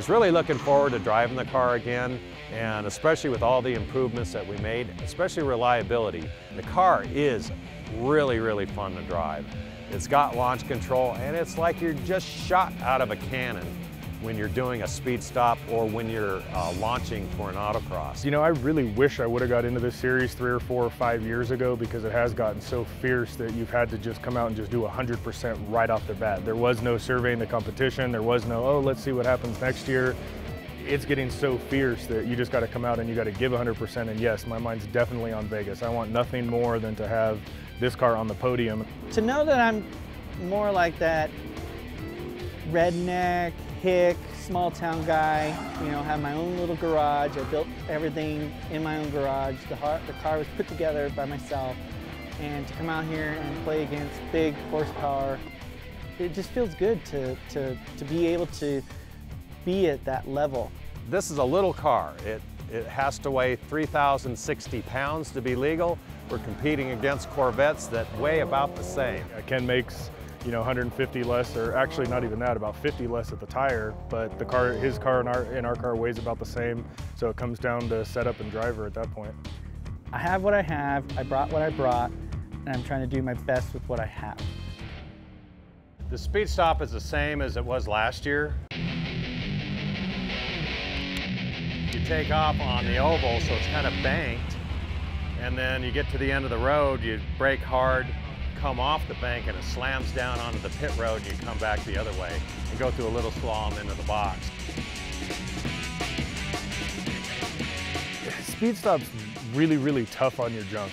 was really looking forward to driving the car again, and especially with all the improvements that we made, especially reliability. The car is really, really fun to drive. It's got launch control, and it's like you're just shot out of a cannon when you're doing a speed stop or when you're uh, launching for an autocross. You know, I really wish I would have got into this series three or four or five years ago because it has gotten so fierce that you've had to just come out and just do 100% right off the bat. There was no surveying the competition. There was no, oh, let's see what happens next year. It's getting so fierce that you just got to come out and you got to give 100%. And yes, my mind's definitely on Vegas. I want nothing more than to have this car on the podium. To know that I'm more like that redneck, hick, small town guy, you know, have my own little garage. I built everything in my own garage. The, the car was put together by myself. And to come out here and play against big horsepower, it just feels good to, to, to be able to be at that level. This is a little car. It, it has to weigh 3,060 pounds to be legal. We're competing against Corvettes that weigh about the same. Ken makes you know 150 less or actually not even that about 50 less at the tire but the car his car and our in our car weighs about the same so it comes down to setup and driver at that point. I have what i have i brought what i brought and i'm trying to do my best with what i have. The speed stop is the same as it was last year. You take off on the oval so it's kind of banked and then you get to the end of the road you brake hard come off the bank and it slams down onto the pit road, and you come back the other way and go through a little slalom into the box. Speed stop's really, really tough on your junk.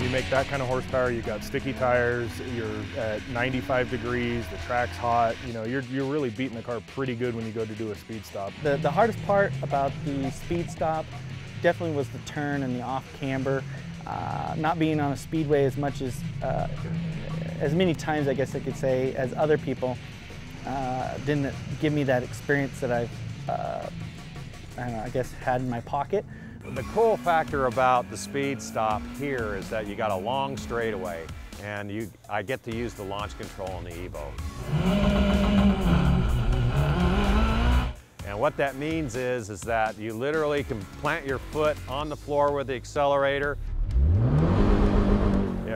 You make that kind of horsepower, you've got sticky tires, you're at 95 degrees, the track's hot, you know, you're, you're really beating the car pretty good when you go to do a speed stop. The, the hardest part about the speed stop definitely was the turn and the off camber. Uh, not being on a speedway as much as, uh, as many times I guess I could say, as other people, uh, didn't give me that experience that I've, uh, I, know, I guess, had in my pocket. The cool factor about the speed stop here is that you got a long straightaway and you, I get to use the launch control on the Evo. And what that means is, is that you literally can plant your foot on the floor with the accelerator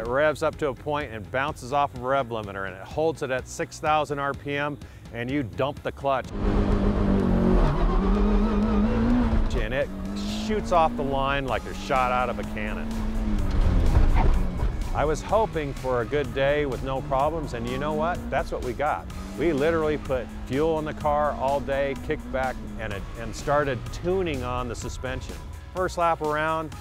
it revs up to a point and bounces off of a rev limiter and it holds it at 6,000 RPM and you dump the clutch. And it shoots off the line like a shot out of a cannon. I was hoping for a good day with no problems, and you know what? That's what we got. We literally put fuel in the car all day, kicked back, and, it, and started tuning on the suspension. First lap around,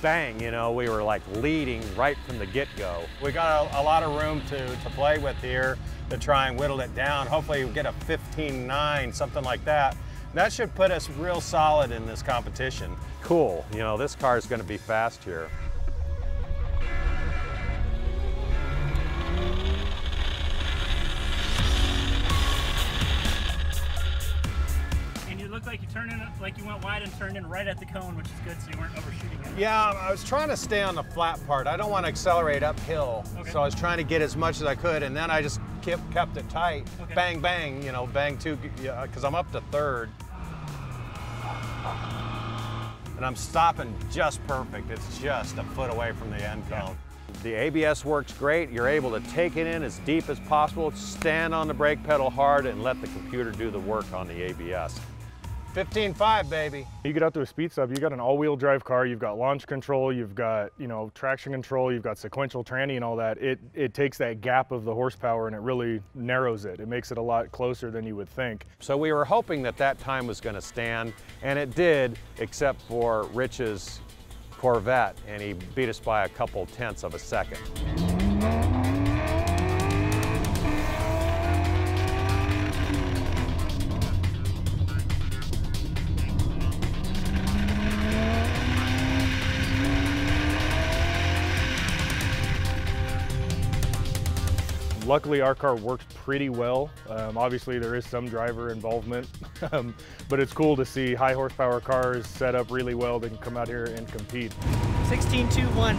bang, you know, we were like leading right from the get-go. We got a, a, lot of room to, to play with here to try and whittle it down. Hopefully we get a 15-9, something like that. That should put us real solid in this competition. Cool, you know, this car is gonna be fast here. Turned in right at the cone, which is good, so you weren't overshooting it. Yeah, I was trying to stay on the flat part. I don't want to accelerate uphill, okay. so I was trying to get as much as I could, and then I just kept kept it tight. Okay. Bang, bang, you know, bang two, because I'm up to third. And I'm stopping just perfect. It's just a foot away from the end cone. The ABS works great. You're able to take it in as deep as possible, stand on the brake pedal hard, and let the computer do the work on the ABS. 15.5, baby. You get out to a speed stop, you got an all-wheel drive car, you've got launch control, you've got, you know, traction control, you've got sequential tranny and all that. It, it takes that gap of the horsepower and it really narrows it. It makes it a lot closer than you would think. So we were hoping that that time was going to stand, and it did, except for Rich's Corvette, and he beat us by a couple tenths of a second. Luckily, our car works pretty well. Um, obviously, there is some driver involvement, um, but it's cool to see high horsepower cars set up really well They can come out here and compete. 16-2-1.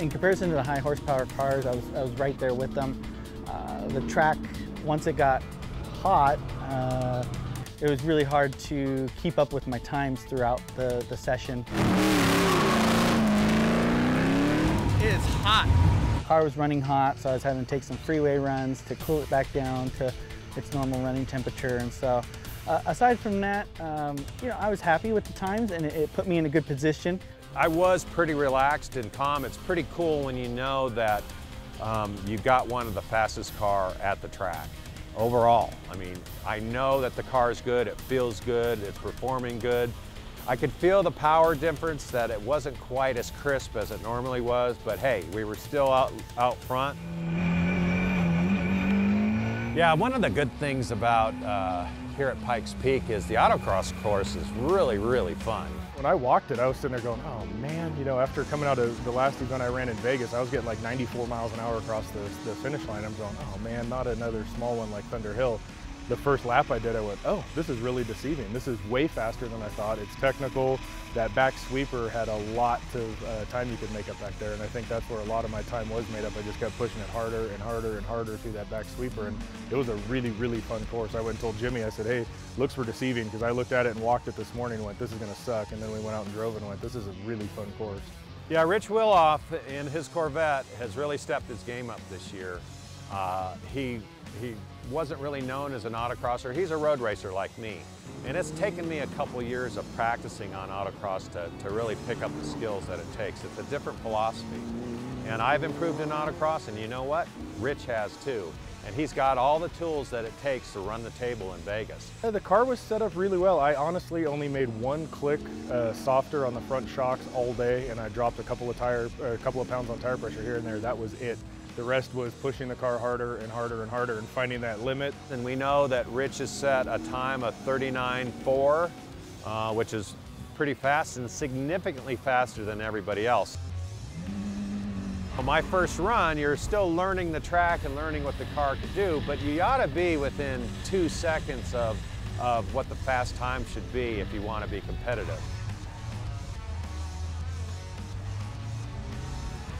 In comparison to the high horsepower cars, I was, I was right there with them. Uh, the track, once it got hot, uh, it was really hard to keep up with my times throughout the, the session. It is hot. Car was running hot, so I was having to take some freeway runs to cool it back down to its normal running temperature. And so, uh, aside from that, um, you know, I was happy with the times, and it, it put me in a good position. I was pretty relaxed and calm. It's pretty cool when you know that um, you got one of the fastest car at the track overall. I mean, I know that the car is good, it feels good, it's performing good. I could feel the power difference that it wasn't quite as crisp as it normally was, but hey, we were still out, out front. Yeah, one of the good things about uh, here at Pikes Peak is the autocross course is really, really fun. When I walked it, I was sitting there going, oh man, you know, after coming out of the last event I ran in Vegas, I was getting like 94 miles an hour across the, the finish line. I'm going, oh man, not another small one like Thunder Hill. The first lap I did, I went, oh, this is really deceiving. This is way faster than I thought. It's technical. That back sweeper had a lot of uh, time you could make up back there, and I think that's where a lot of my time was made up. I just kept pushing it harder and harder and harder through that back sweeper, and it was a really, really fun course. I went and told Jimmy, I said, hey, looks were deceiving, because I looked at it and walked it this morning and went, this is going to suck, and then we went out and drove and went, this is a really fun course. Yeah, Rich Willhoff in his Corvette has really stepped his game up this year. Uh, he, he wasn't really known as an autocrosser. He's a road racer like me. And it's taken me a couple years of practicing on autocross to, to really pick up the skills that it takes. It's a different philosophy. And I've improved in autocross, and you know what? Rich has too. And he's got all the tools that it takes to run the table in Vegas. The car was set up really well. I honestly only made one click uh, softer on the front shocks all day, and I dropped a couple of tire, a couple of pounds on tire pressure here and there. That was it. The rest was pushing the car harder and harder and harder and finding that limit. And we know that Rich has set a time of 39.4, uh, which is pretty fast and significantly faster than everybody else. On my first run, you're still learning the track and learning what the car could do, but you ought to be within two seconds of, of what the fast time should be if you want to be competitive.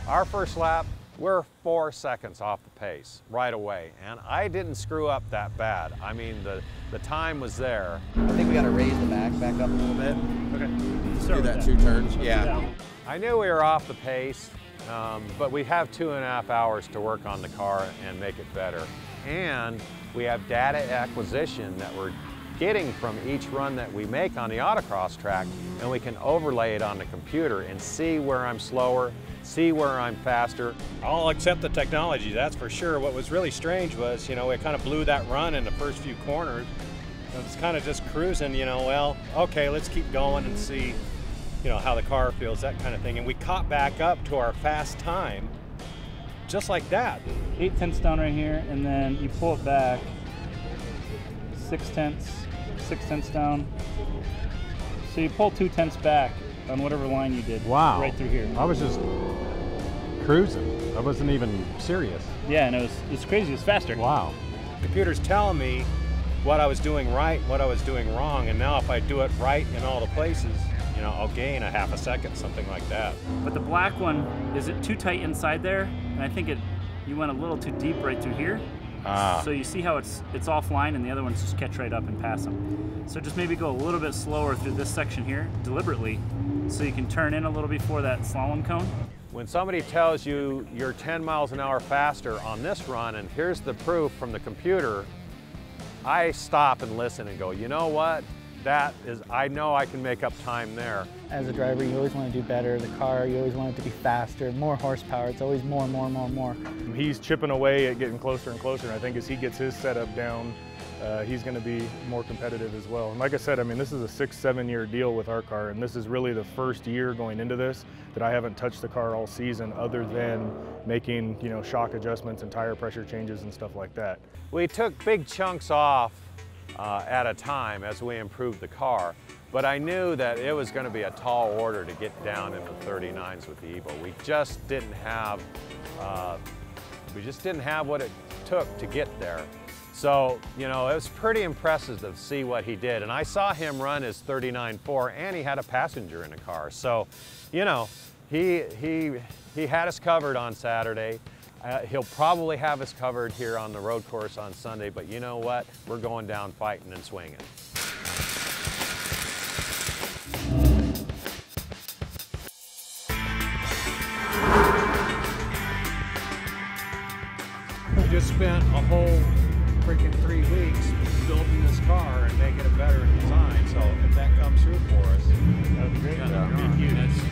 Our first lap, we're four seconds off the pace right away, and I didn't screw up that bad. I mean, the, the time was there. I think we got to raise the back back up a little bit. Okay. Do that two turns. Yeah. I knew we were off the pace, um, but we have two and a half hours to work on the car and make it better. And we have data acquisition that we're getting from each run that we make on the autocross track, and we can overlay it on the computer and see where I'm slower, see where I'm faster. I'll accept the technology, that's for sure. What was really strange was, you know, it kind of blew that run in the first few corners. It was kind of just cruising, you know, well, okay, let's keep going and see, you know, how the car feels, that kind of thing. And we caught back up to our fast time just like that. Eight tenths down right here, and then you pull it back. Six tenths, six tenths down. So you pull two tenths back on whatever line you did. Wow. Right through here. I was just cruising. I wasn't even serious. Yeah, and it was it's crazy. It's faster. Wow. Computer's telling me what I was doing right, what I was doing wrong, and now if I do it right in all the places, you know, I'll gain a half a second, something like that. But the black one, is it too tight inside there? And I think it, you went a little too deep right through here. Ah. So you see how it's it's offline and the other ones just catch right up and pass them. So just maybe go a little bit slower through this section here, deliberately, so you can turn in a little before that slalom cone. When somebody tells you you're 10 miles an hour faster on this run, and here's the proof from the computer, I stop and listen and go, you know what? That is, I know I can make up time there. As a driver, you always want to do better. The car, you always want it to be faster, more horsepower. It's always more, more, more, more. He's chipping away at getting closer and closer, and I think as he gets his setup down, uh, he's going to be more competitive as well. And like I said, I mean, this is a six, seven year deal with our car, and this is really the first year going into this that I haven't touched the car all season other than making, you know, shock adjustments and tire pressure changes and stuff like that. We took big chunks off uh, at a time as we improved the car, but I knew that it was going to be a tall order to get down into 39s with the Evo. We just didn't have, uh, we just didn't have what it took to get there. So, you know, it was pretty impressive to see what he did. And I saw him run his 39.4 and he had a passenger in the car. So, you know, he, he, he had us covered on Saturday. Uh, he'll probably have us covered here on the road course on Sunday, but you know what? We're going down fighting and swinging. We just spent a whole building this car and making it a better in design. So if that comes through for us, That was great. yeah, that's